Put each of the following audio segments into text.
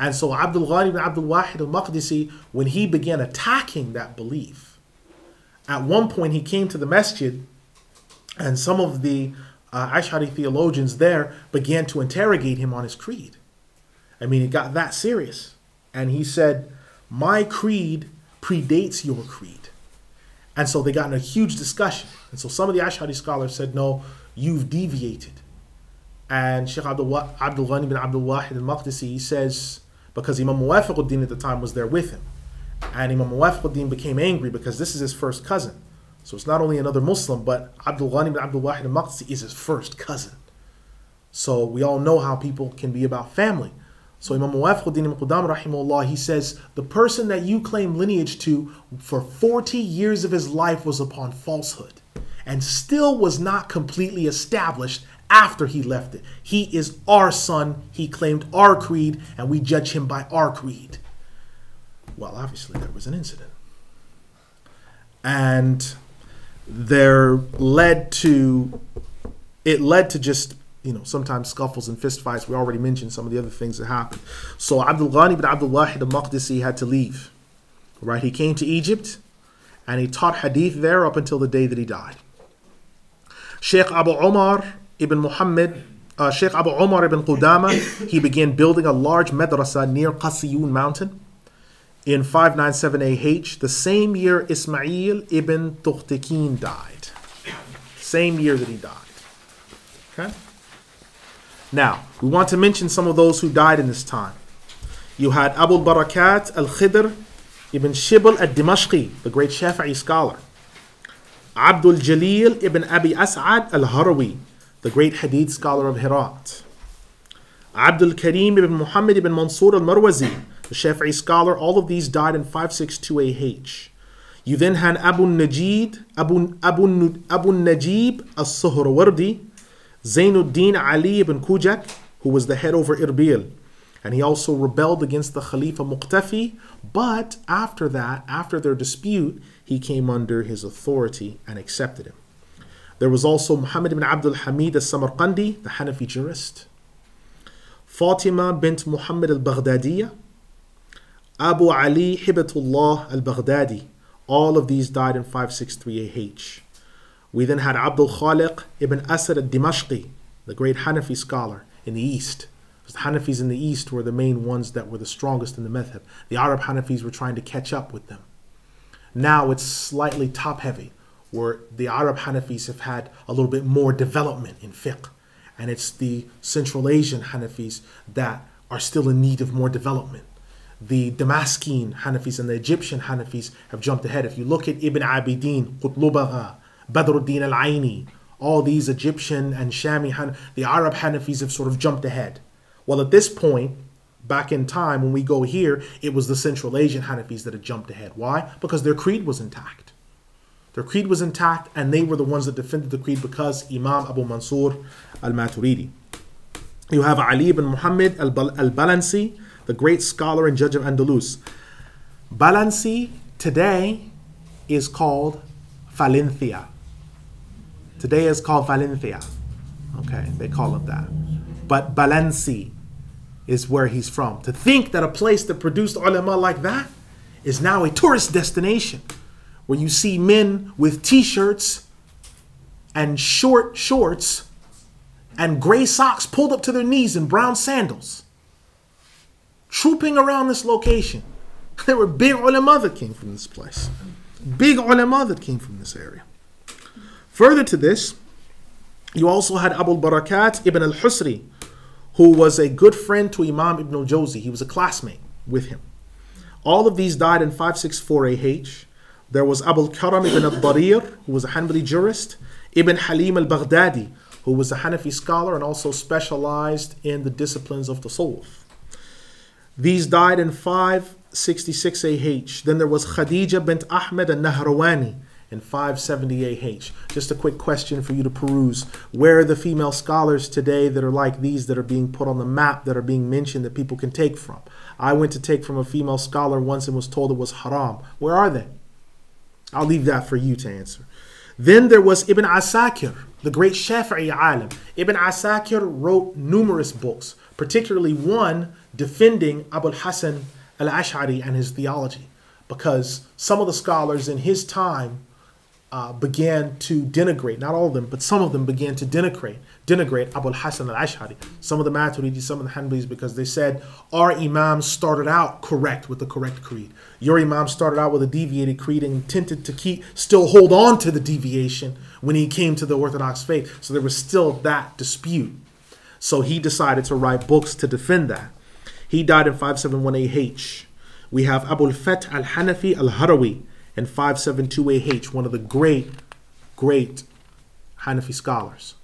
And so Abdul Ghani ibn Abdul Wahid al-Maqdisi, when he began attacking that belief, at one point he came to the masjid and some of the uh, Ash'ari theologians there began to interrogate him on his creed. I mean, it got that serious. And he said, My creed predates your creed. And so they got in a huge discussion. And so some of the Ash'ari scholars said, No, you've deviated. And Sheikh Abdul, Abdul Ghani bin Abdul Wahid al Maqdisi he says, because Imam Muwafiquddin at the time was there with him. And Imam Muwafiquddin became angry because this is his first cousin. So it's not only another Muslim, but Abdul Ghani bin Abdul Wahid al Maqdisi is his first cousin. So we all know how people can be about family. So Imam Muwafiquddin ibn Qudam rahimahullah, he says, the person that you claim lineage to for 40 years of his life was upon falsehood and still was not completely established after he left it. He is our son. He claimed our creed, and we judge him by our creed. Well, obviously, there was an incident. And there led to, it led to just, you know, sometimes scuffles and fistfights. We already mentioned some of the other things that happened. So Abdul Ghani bin Abdul Wahid al-Maqdisi had to leave. Right? He came to Egypt and he taught hadith there up until the day that he died. Sheikh Abu Omar ibn Muhammad, uh, Sheikh Abu Omar ibn Qudama, he began building a large madrasa near Qasiyun mountain in 597 AH, the same year Ismail ibn Tughtikin died. Same year that he died. Okay? Now, we want to mention some of those who died in this time. You had Abu Barakat al Khidr ibn Shibl al Dimashqi, the great Shafi'i scholar. Abdul Jalil ibn Abi As'ad al Harawi, the great hadith scholar of Herat. Abdul Karim ibn Muhammad ibn Mansur al Marwazi, the Shafi'i scholar. All of these died in 562 AH. You then had Abu Najid, Abu, Abu, Abu Najib al Suhrawardi, Zainuddin Ali ibn Kujak, who was the head over Irbil. And he also rebelled against the Khalifa Muqtafi. But after that, after their dispute, he came under his authority and accepted him. There was also Muhammad ibn Abdul Hamid al Samarqandi, the Hanafi jurist. Fatima bint Muhammad al Baghdadiya. Abu Ali Hibatullah al Baghdadi. All of these died in 563 AH. We then had Abdul Khaliq ibn Asad al Dimashqi, the great Hanafi scholar in the East. The Hanafis in the East were the main ones that were the strongest in the madhab. The Arab Hanafis were trying to catch up with them. Now it's slightly top heavy, where the Arab Hanafis have had a little bit more development in fiqh. And it's the Central Asian Hanafis that are still in need of more development. The Damascene Hanafis and the Egyptian Hanafis have jumped ahead. If you look at Ibn Abidin, Qutlubagha, Badruddin al Aini, all these Egyptian and Shami, Han- the Arab Hanafis have sort of jumped ahead. Well, at this point, back in time when we go here, it was the Central Asian Hanafis that had jumped ahead. Why? Because their creed was intact. Their creed was intact, and they were the ones that defended the creed because Imam Abu Mansur al Maturidi. You have Ali ibn Muhammad al Balansi, the great scholar and judge of Andalus. Balansi today is called Valencia. Today is called Valencia. Okay, they call it that. But Balansi is where he's from. To think that a place that produced ulama like that is now a tourist destination where you see men with t shirts and short shorts and gray socks pulled up to their knees and brown sandals trooping around this location. There were big ulama that came from this place, big ulama that came from this area. Further to this, you also had Abu Barakat ibn al Husri, who was a good friend to Imam ibn al Jawzi. He was a classmate with him. All of these died in 564 AH. There was Abul Karam ibn al Darir, who was a Hanbali jurist, Ibn Halim al Baghdadi, who was a Hanafi scholar and also specialized in the disciplines of the Tasawwuf. These died in 566 AH. Then there was Khadija bint Ahmed al Nahrawani in 570 AH. Just a quick question for you to peruse. Where are the female scholars today that are like these that are being put on the map, that are being mentioned, that people can take from? I went to take from a female scholar once and was told it was haram. Where are they? I'll leave that for you to answer. Then there was Ibn Asakir, the great Shafi'i alim. Ibn Asakir wrote numerous books, particularly one defending Abul Hassan al Ash'ari and his theology, because some of the scholars in his time uh, began to denigrate, not all of them, but some of them began to denigrate, denigrate Abu al-Hasan al-Ash'ari, some of the Maturidis, some of the Hanbalis, because they said, our Imam started out correct with the correct creed. Your Imam started out with a deviated creed and intended to keep, still hold on to the deviation when he came to the Orthodox faith. So there was still that dispute. So he decided to write books to defend that. He died in 571 AH. We have Abu al-Fath al-Hanafi al-Harawi, and 572AH, one of the great, great Hanafi scholars.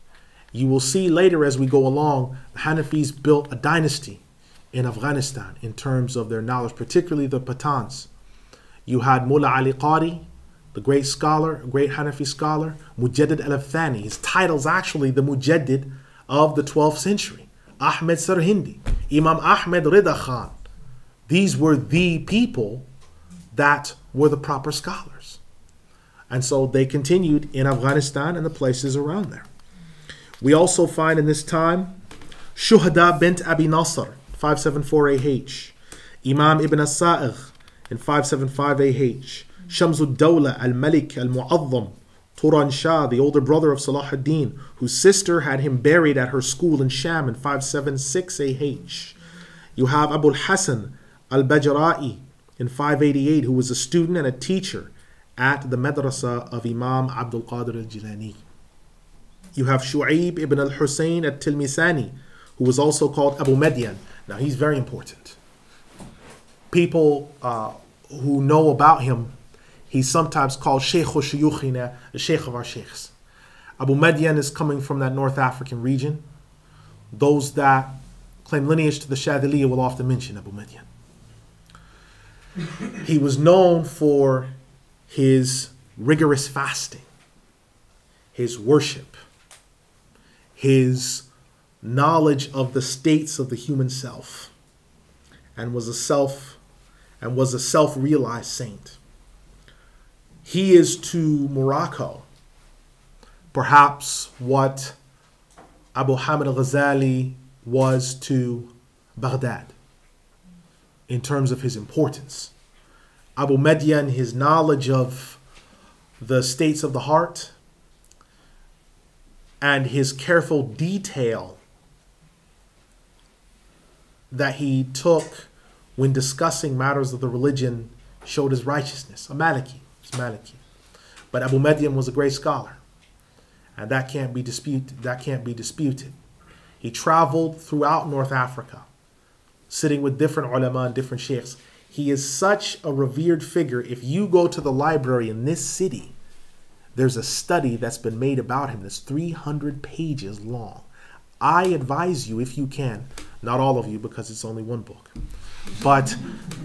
You will see later as we go along, the Hanafis built a dynasty in Afghanistan in terms of their knowledge, particularly the Pathans. You had Mullah Ali Qari, the great scholar, great Hanafi scholar, Mujaddid al-Thani. His title's actually the Mujaddid of the 12th century. Ahmed Sirhindi, Imam Ahmed Rida Khan. These were the people that were the proper scholars. And so they continued in Afghanistan and the places around there. We also find in this time Shuhada bint Abi Nasr, 574 AH, Imam Ibn As-Sa'igh in 575 AH, Shamsud Dawla al-Malik al-Mu'azzam, Turan Shah, the older brother of Salah ad-Din, whose sister had him buried at her school in Sham in 576 AH. You have Abu al-Hasan al-Bajra'i in 588 who was a student and a teacher at the madrasa of Imam Abdul Qadir al-Jilani. You have Shu'aib ibn al-Hussein al-Tilmisani who was also called Abu Medyan. Now he's very important. People uh, who know about him, he's sometimes called Sheikh Shuyukhina, the Sheikh of our Sheikhs. Abu Medyan is coming from that North African region. Those that claim lineage to the Shadiliya will often mention Abu Medyan. He was known for his rigorous fasting, his worship, his knowledge of the states of the human self, and was a self and was a self-realized saint. He is to Morocco perhaps what Abu Hamid al-Ghazali was to Baghdad in terms of his importance. Abu Medyan, his knowledge of the states of the heart, and his careful detail that he took when discussing matters of the religion showed his righteousness. A Maliki, he's Maliki. But Abu Medyan was a great scholar, and that can't be disputed. That can't be disputed. He traveled throughout North Africa sitting with different ulama and different sheikhs. He is such a revered figure. If you go to the library in this city, there's a study that's been made about him that's 300 pages long. I advise you, if you can, not all of you because it's only one book, but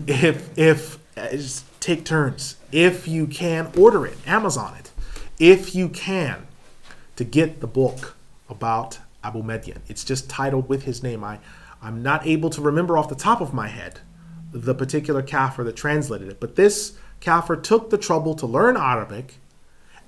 if if uh, take turns, if you can, order it, Amazon it, if you can, to get the book about Abu Medyan. It's just titled with his name. I I'm not able to remember off the top of my head the particular kafir that translated it, but this kafir took the trouble to learn Arabic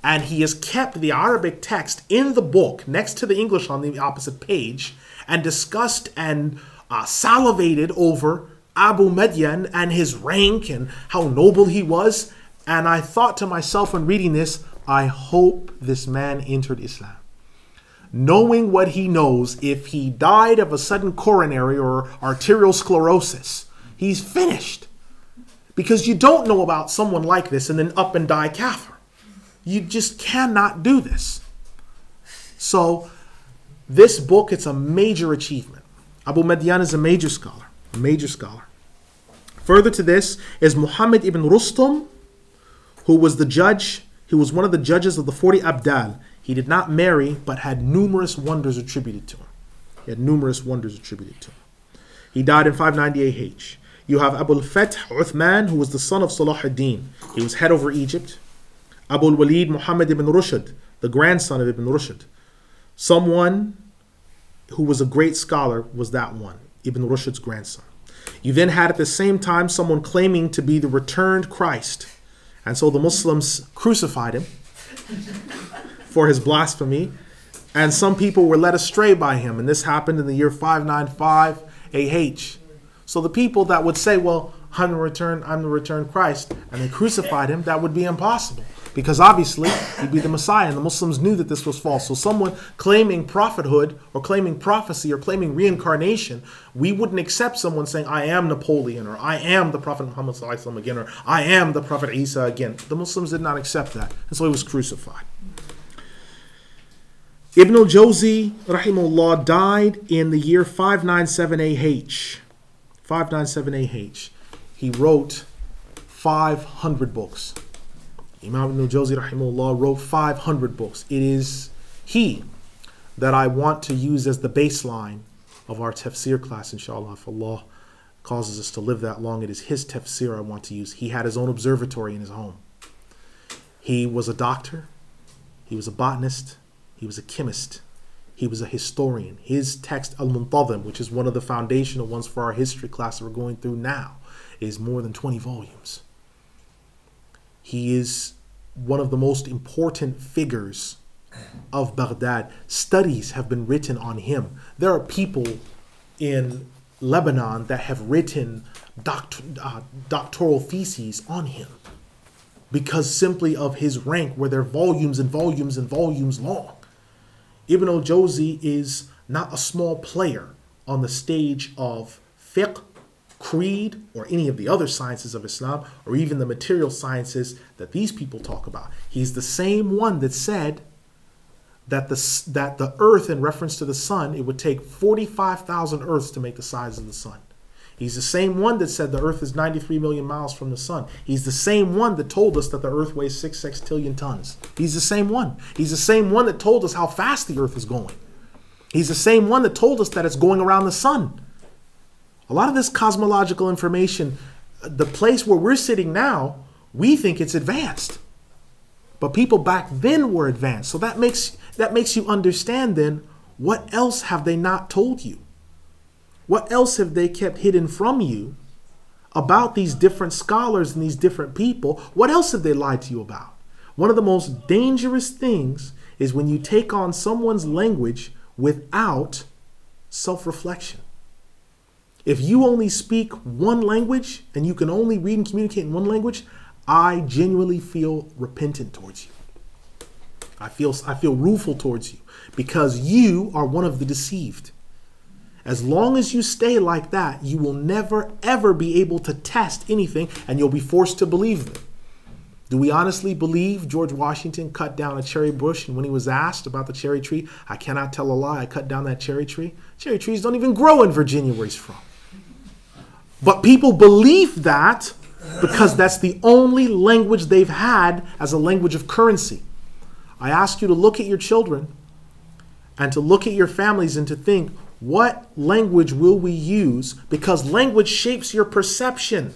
and he has kept the Arabic text in the book next to the English on the opposite page and discussed and uh, salivated over Abu Medyan and his rank and how noble he was. And I thought to myself when reading this, I hope this man entered Islam knowing what he knows, if he died of a sudden coronary or arterial sclerosis, he's finished. Because you don't know about someone like this and then up and die kafir. You just cannot do this. So, this book, it's a major achievement. Abu Medyan is a major scholar, a major scholar. Further to this is Muhammad ibn Rustum, who was the judge, he was one of the judges of the 40 Abdal. He did not marry, but had numerous wonders attributed to him. He had numerous wonders attributed to him. He died in 598 H. You have Abu al-Fath Uthman, who was the son of Salah ad-Din. He was head over Egypt. Abu al-Walid Muhammad ibn Rushd, the grandson of Ibn Rushd. Someone who was a great scholar was that one, Ibn Rushd's grandson. You then had at the same time someone claiming to be the returned Christ. And so the Muslims crucified him for his blasphemy. And some people were led astray by him. And this happened in the year 595 AH. So the people that would say, well, I'm the return, I'm the return Christ, and they crucified him, that would be impossible. Because obviously he'd be the Messiah, and the Muslims knew that this was false. So someone claiming prophethood or claiming prophecy or claiming reincarnation, we wouldn't accept someone saying, I am Napoleon, or I am the Prophet Muhammad again, or I am the Prophet Isa again. The Muslims did not accept that, and so he was crucified. Ibn al-Jawzi, rahimahullah, died in the year 597 AH. 597 AH. He wrote 500 books. Imam Ibn al-Jawzi, rahimahullah, wrote 500 books. It is he that I want to use as the baseline of our tafsir class, inshallah. If Allah causes us to live that long, it is his tafsir I want to use. He had his own observatory in his home. He was a doctor. He was a botanist. He was a chemist. He was a historian. His text, Al Muntazim, which is one of the foundational ones for our history class that we're going through now, is more than 20 volumes. He is one of the most important figures of Baghdad. Studies have been written on him. There are people in Lebanon that have written doct- uh, doctoral theses on him because simply of his rank, where they're volumes and volumes and volumes long. Ibn al-Jawzi is not a small player on the stage of fiqh, creed, or any of the other sciences of Islam, or even the material sciences that these people talk about. He's the same one that said that the, that the earth, in reference to the sun, it would take 45,000 earths to make the size of the sun. He's the same one that said the earth is 93 million miles from the sun. He's the same one that told us that the earth weighs 6 sextillion tons. He's the same one. He's the same one that told us how fast the earth is going. He's the same one that told us that it's going around the sun. A lot of this cosmological information, the place where we're sitting now, we think it's advanced. But people back then were advanced. So that makes that makes you understand then what else have they not told you? What else have they kept hidden from you about these different scholars and these different people? What else have they lied to you about? One of the most dangerous things is when you take on someone's language without self reflection. If you only speak one language and you can only read and communicate in one language, I genuinely feel repentant towards you. I feel I feel rueful towards you because you are one of the deceived. As long as you stay like that, you will never ever be able to test anything and you'll be forced to believe them. Do we honestly believe George Washington cut down a cherry bush and when he was asked about the cherry tree, I cannot tell a lie, I cut down that cherry tree? Cherry trees don't even grow in Virginia where he's from. But people believe that because that's the only language they've had as a language of currency. I ask you to look at your children and to look at your families and to think what language will we use? Because language shapes your perception,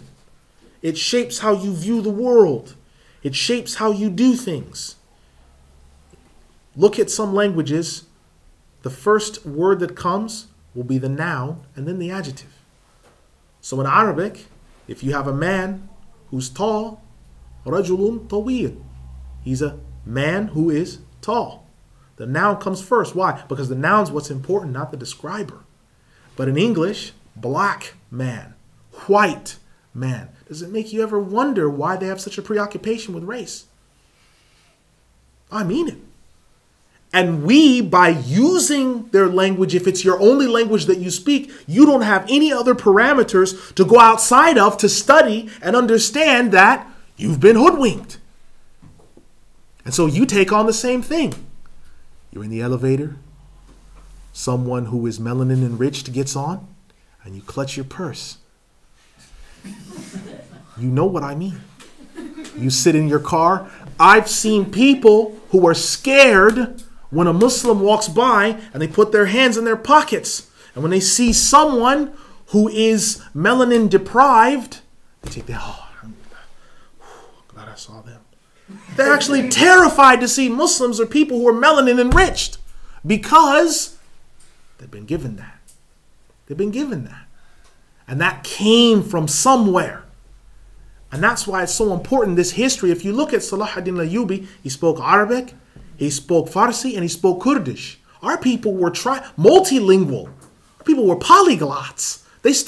it shapes how you view the world, it shapes how you do things. Look at some languages, the first word that comes will be the noun and then the adjective. So in Arabic, if you have a man who's tall, rajulun tawil, he's a man who is tall. The noun comes first. Why? Because the noun's what's important, not the describer. But in English, black man, white man. Does it make you ever wonder why they have such a preoccupation with race? I mean it. And we, by using their language, if it's your only language that you speak, you don't have any other parameters to go outside of to study and understand that you've been hoodwinked. And so you take on the same thing. You're in the elevator, someone who is melanin enriched gets on, and you clutch your purse. You know what I mean. You sit in your car. I've seen people who are scared when a Muslim walks by and they put their hands in their pockets. And when they see someone who is melanin deprived, they take their, oh, I'm glad I saw them. They're actually terrified to see Muslims or people who are melanin enriched because they've been given that. They've been given that. And that came from somewhere. And that's why it's so important, this history. If you look at Salah ad-Din Ayyubi, he spoke Arabic, he spoke Farsi, and he spoke Kurdish. Our people were tri- multilingual. People were polyglots. they still